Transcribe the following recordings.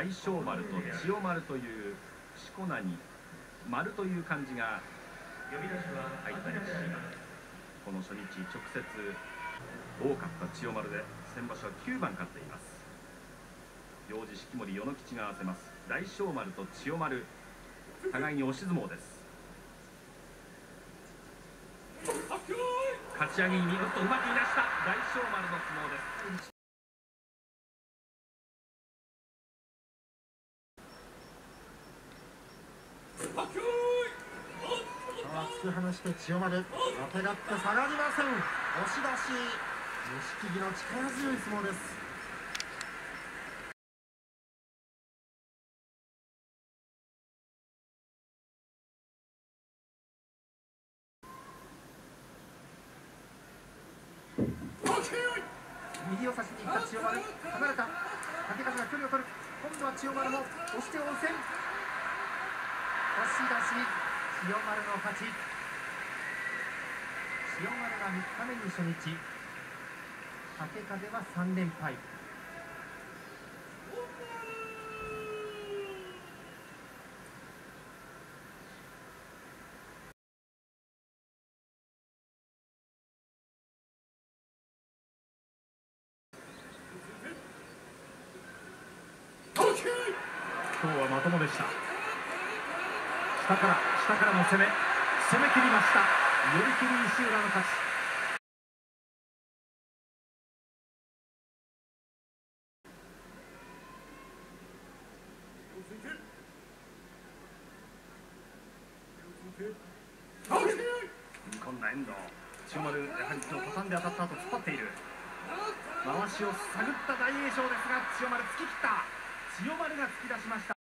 大小丸と千代丸というしこ名に丸という漢字が入ったりしますこの初日直接多かった千代丸で先場所は9番勝っています行司式守与之吉が合わせます大小丸と千代丸互いに押し相撲ですかち上げに見事うまくいなした大小丸の相撲です突き放して千代丸当てがって下がりません。押し出し錦木の力強い相撲です。右を差しに行った千代丸。離れた竹風が距離を取る。今度は千代丸も押して応戦押し出し千代丸の勝ち。千代丸が3日目に初日。竹風は3連敗。今日はまともでした。下から下からの攻め。攻め切りました。寄り切り石浦の勝ち。踏み込んだ遠藤千代丸やはり今日畳んで当たった後突っ張っている。まわしを探った大栄翔ですが千代丸突き切った。千代丸が突き出しました。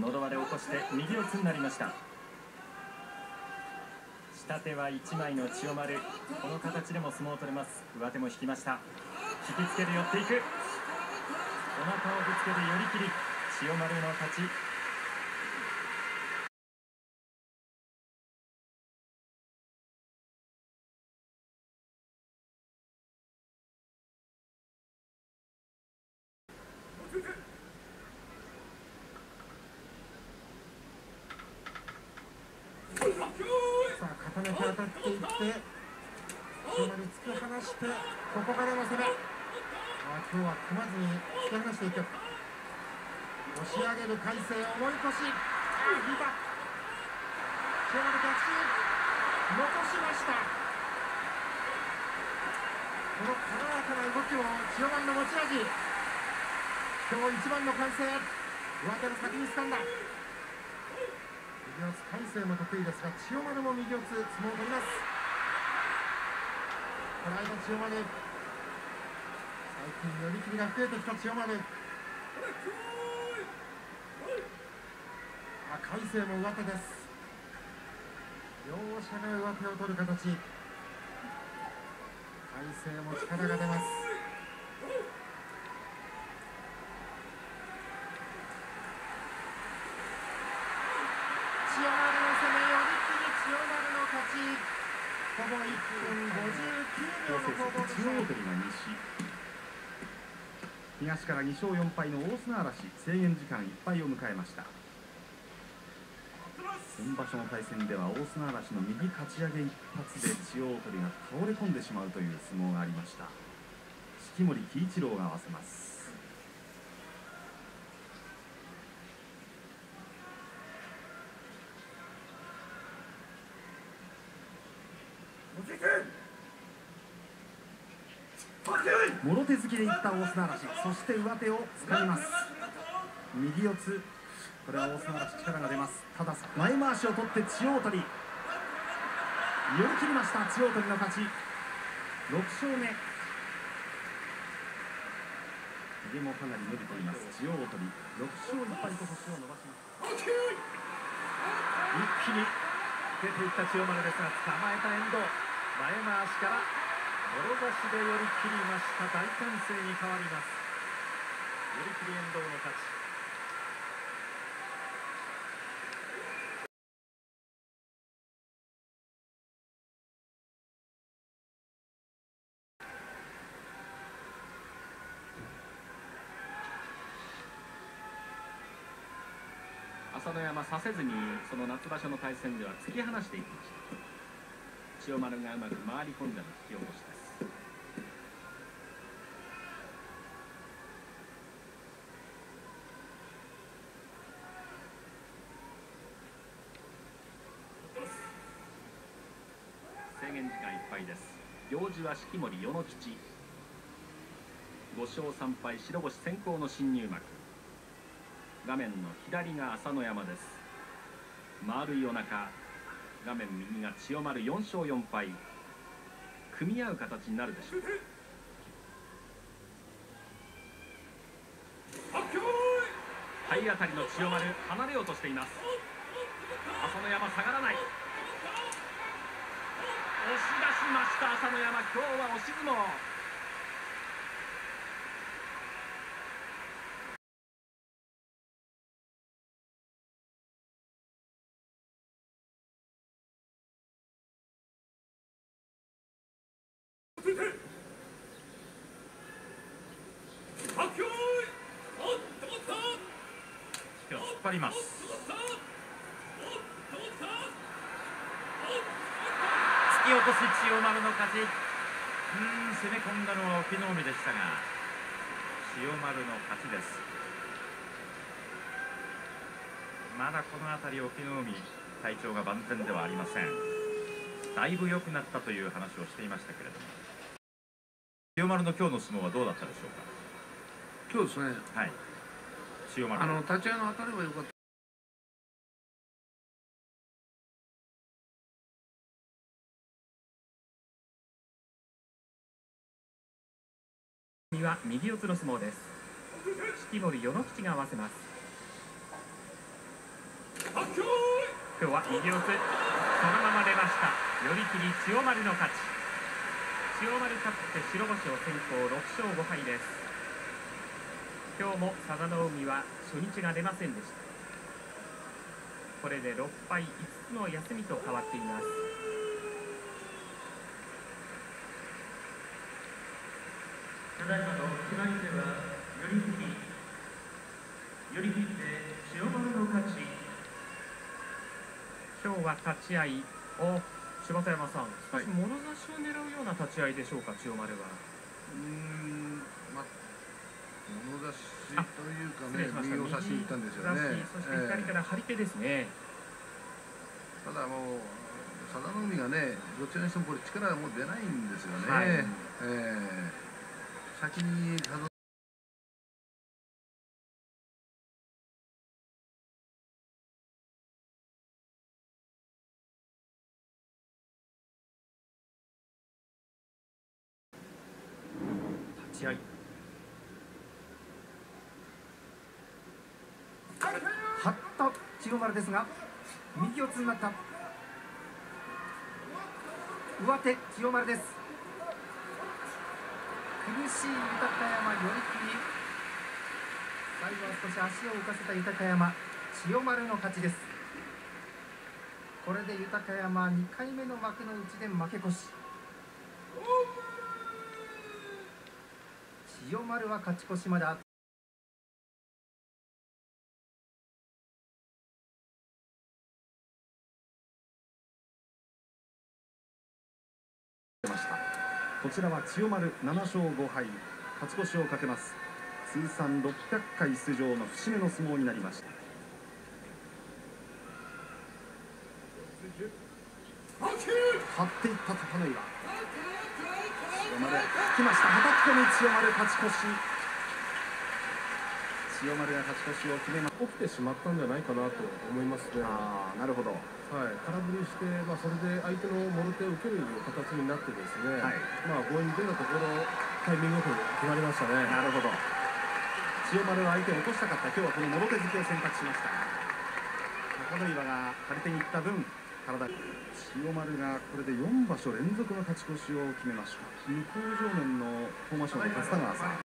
喉輪で起こして右四つになりました。下手は1枚の千代丸この形でも相撲を取れます。上手も引きました。引きつけて寄っていく。お腹をぶつけて寄り切り。千代丸の勝ちさあ固めて当たっていって千代丸突き放してここからの攻め。あ今日は組まずに突き放していく。押し上げる体勢重い腰。あ引いた。千代丸逆襲。残しました。この軽やかな動きも千代丸の持ち味。今日一番の歓声上手の先に掴んだ。右四つ魁聖も得意ですが千代丸も右四つ相撲を取ります。この間千代丸。最近寄り切りが増えてきた千代丸。あ魁聖も上手です。両者が上手を取る形。魁聖も力が出ます千代丸の攻め寄り切り千代丸の勝ちほぼ1分59秒の攻防でした中央取りが西。東から2勝4敗の大砂嵐。制限時間いっぱいを迎えました。先場所の対戦では大砂嵐の右かち上げ一発で千代鳳が倒れ込んでしまうという相撲がありました。式守喜一郎が合わせます。手突きでいった大砂嵐そして上手を掴みます。右四つ。これは大砂嵐力が出ます。ただ前回しを取って千代鳳。寄り切りました。千代鳳の勝ち。6勝目。ひもかなり伸びています。千代鳳。6勝1敗と星を伸ばします。一気に出ていった千代丸ですが捕まえた遠藤。前回しからろ差しで寄り切りました大歓声に変わります寄り切り遠藤の勝ち朝乃山させずにその夏場所の対戦では突き放していきました。千代丸がうまく回り込んでの引き落としです制限時間いっぱいです行司は式守与之吉5勝3敗白星先行の新入幕。画面の左が朝乃山です。丸いお腹画面右が千代丸4勝4敗。組み合う形になるでしょう。体当たりの千代丸離れようとしています。朝乃山下がらない。しました朝乃山。今日は押し相撲引っ張りますき落とし千代丸の勝ち。うーん攻め込んだのは隠岐の海でしたが千代丸の勝ちです。まだこの辺り隠岐の海体調が万全ではありません。だいぶ良くなったという話をしていましたけれども。千代丸の今日の相撲はどうだったでしょう今日ですね、かはい。千代丸。あの立ち合いの当たかった。は右四つの相撲です。式守与之吉が合わせます。今日は右四つそのまま出ました。寄り切り千代丸の勝ち。千代丸勝って白星を先行6勝5敗です。今日も佐田の海は初日が出ませんでした。これで6敗5つの休みと変わっています。ただいまの決まり手は寄り切り寄り切って千代丸の勝ち今日は立ち合いお柴田山さん少しもろ差しを狙うような立ち合いでしょうか千代丸は。うーん、まあ、物差しというかね右を差しに行ったんですよね。そして左から張り手ですね、ええ。ただもう佐田の海がね、どちらにしてもこれ力がもう出ないんですよね。はい。ええ先に佐田立ち合い。はっと千代丸ですが右四つになった。上手千代丸です。しい豊山寄り切り。最後は少し足を浮かせた豊山千代丸の勝ちです。これで豊山2回目の幕の内で負け越し。千代丸は勝ち越しまであ出こちらは千代丸7勝5敗勝ち越しをかけます。通算600回出場の節目の相撲になりました。張っていった高野岩千代丸引きました。叩き込み千代丸勝ち越し。千代丸が勝ち越しを決めま起きてしまったんじゃないかなと思いますね。はああなるほど。い、空振りして、まあ、それで相手のもろ手を受ける形になってですね、はい。まあ、強引に出たところ、タイミングよく決まりましたね。なるほど。千代丸は相手を起こしたかった。今日はこのもろ手突きを選択しました。高野岩が張り手に行った分体。千代丸がこれで4場所連続の勝ち越しを決めました。向正面のフォーマッションの勝田川さん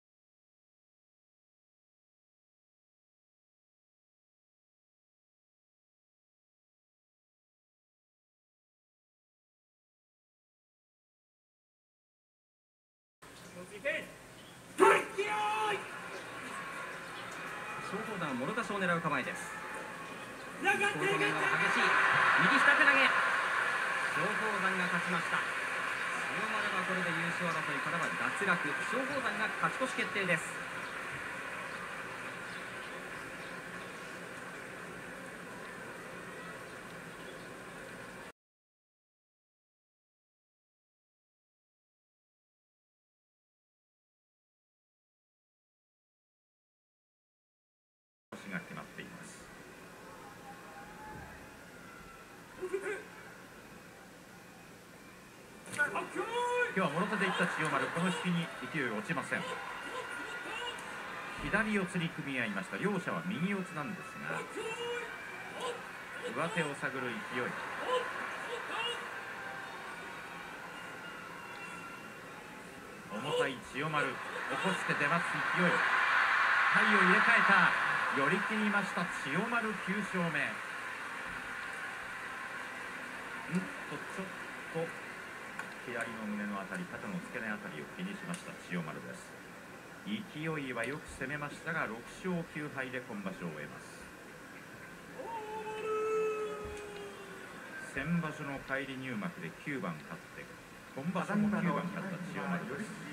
松鳳山もろ差しを狙う構えです向正面側激しい右下手投げ松きました。千代丸はこれで優勝争いからは脱落。松鳳山が勝ち越し決定です星が決まっています今日はもろ手でいった千代丸この引きに勢い落ちません。左四つに組み合いました。両者は右四つなんですが上手を探る勢い。重たい千代丸起こして出ます勢い。体を入れ替えた。寄り切りました千代丸9勝目。ん？とちょっと。左の胸のあたり肩の付け根あたりを気にしました。千代丸です。勢いはよく攻めましたが6勝9敗で今場所を終えます。先場所の返り入幕で9番勝って今場所も9番勝った千代丸です。